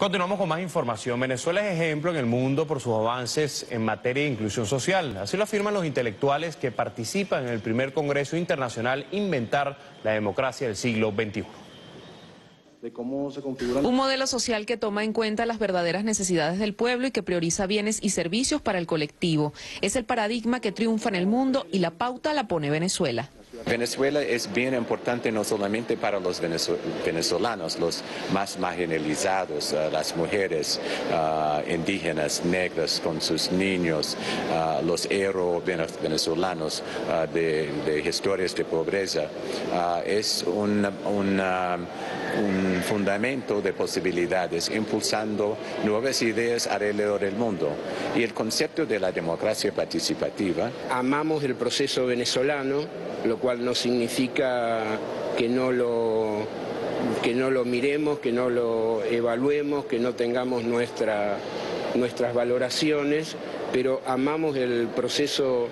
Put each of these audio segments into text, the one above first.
Continuamos con más información. Venezuela es ejemplo en el mundo por sus avances en materia de inclusión social. Así lo afirman los intelectuales que participan en el primer Congreso Internacional Inventar la Democracia del siglo XXI. Un modelo social que toma en cuenta las verdaderas necesidades del pueblo y que prioriza bienes y servicios para el colectivo. Es el paradigma que triunfa en el mundo y la pauta la pone Venezuela. Venezuela es bien importante no solamente para los venezolanos, los más marginalizados, uh, las mujeres uh, indígenas, negras con sus niños, uh, los héroes venezolanos de, historias de pobreza. es un, un fundamento de posibilidades, impulsando nuevas ideas alrededor del mundo. Y el concepto de la democracia participativa. Amamos el proceso venezolano lo cual no significa que no lo que no lo miremos, que no lo evaluemos, que no tengamos nuestra, nuestras valoraciones, pero amamos el proceso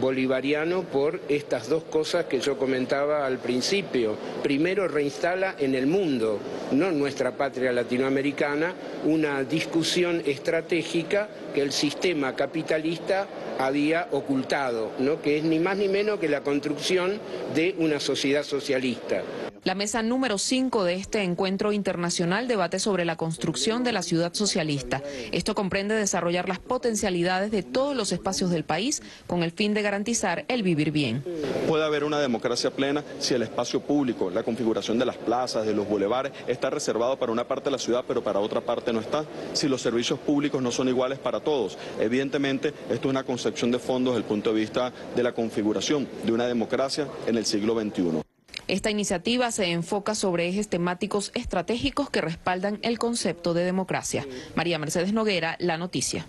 bolivariano por estas dos cosas que yo comentaba al principio. Primero, reinstala en el mundo, no en nuestra patria latinoamericana, una discusión estratégica que el sistema capitalista había ocultado, ¿no? que es ni más ni menos que la construcción de una sociedad socialista. La mesa número 5 de este encuentro internacional debate sobre la construcción de la ciudad socialista. Esto comprende desarrollar las potencialidades de todos los espacios del país con el fin de garantizar el vivir bien. Puede haber una democracia plena si el espacio público, la configuración de las plazas, de los bulevares, está reservado para una parte de la ciudad, pero para otra parte no está. Si los servicios públicos no son iguales para todos. Evidentemente, esto es una concepción de fondo desde el punto de vista de la configuración de una democracia en el siglo XXI. Esta iniciativa se enfoca sobre ejes temáticos estratégicos que respaldan el concepto de democracia. María Mercedes Noguera, La Noticia.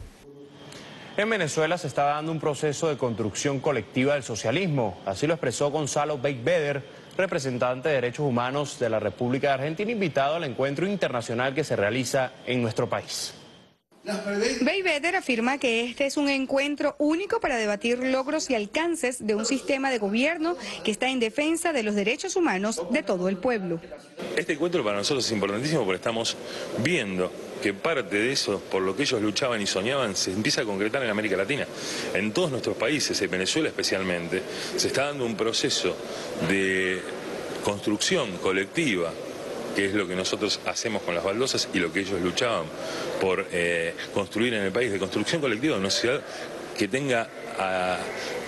En Venezuela se está dando un proceso de construcción colectiva del socialismo. Así lo expresó Gonzalo Beikbeder, representante de derechos humanos de la República de Argentina, invitado al encuentro internacional que se realiza en nuestro país. Beigbeder afirma que este es un encuentro único para debatir logros y alcances de un sistema de gobierno que está en defensa de los derechos humanos de todo el pueblo. Este encuentro para nosotros es importantísimo porque estamos viendo que parte de eso, por lo que ellos luchaban y soñaban, se empieza a concretar en América Latina. En todos nuestros países, en Venezuela especialmente, se está dando un proceso de construcción colectiva que es lo que nosotros hacemos con las baldosas y lo que ellos luchaban por eh, construir en el país, de construcción colectiva de una ciudad que tenga a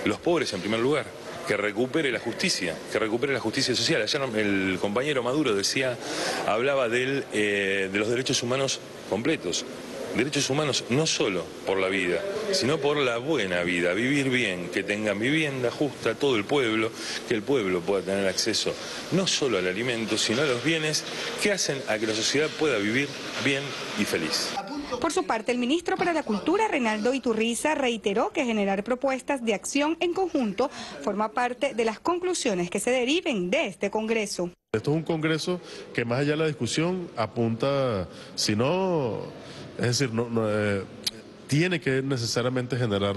los pobres en primer lugar que recupere la justicia, que recupere la justicia social. Ayer el compañero Maduro decía, hablaba de, eh, de los derechos humanos completos derechos humanos no solo por la vida, sino por la buena vida, vivir bien, que tengan vivienda justa todo el pueblo, que el pueblo pueda tener acceso no solo al alimento, sino a los bienes que hacen a que la sociedad pueda vivir bien y feliz. Por su parte, el ministro para la Cultura, Reinaldo Iturriza, reiteró que generar propuestas de acción en conjunto forma parte de las conclusiones que se deriven de este Congreso. Esto es un Congreso que más allá de la discusión apunta, si no es decir, no, eh, tiene que necesariamente generar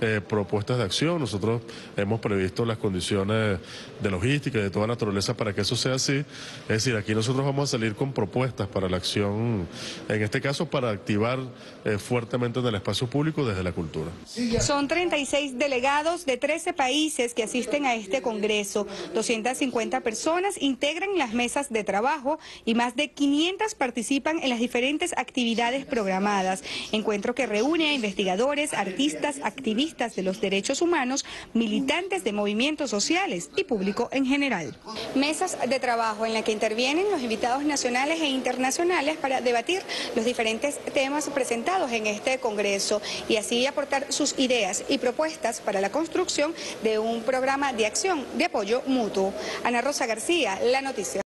eh, propuestas de acción. Nosotros hemos previsto las condiciones de logística y de toda naturaleza para que eso sea así. Es decir, aquí nosotros vamos a salir con propuestas para la acción, en este caso para activar eh, fuertemente en el espacio público desde la cultura. Son 36 delegados de 13 países que asisten a este Congreso. 250 personas integran las mesas de trabajo y más de 500 participan en las diferentes actividades programadas. Encuentro que reúne a investigadores, artistas, activistas de los derechos humanos, militantes de movimientos sociales y público en general. Mesas de trabajo en las que intervienen los invitados nacionales e internacionales para debatir los diferentes temas presentados en este Congreso y así aportar sus ideas y propuestas para la construcción de un programa de acción de apoyo mutuo. Ana Rosa García, La Noticia.